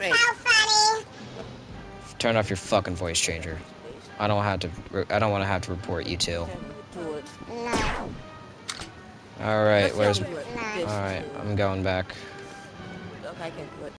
Great. How funny. Turn off your fucking voice changer. I don't have to. I don't want to have to report you two. No, All right, where's? no. All right, I'm going back. Okay, I can do it.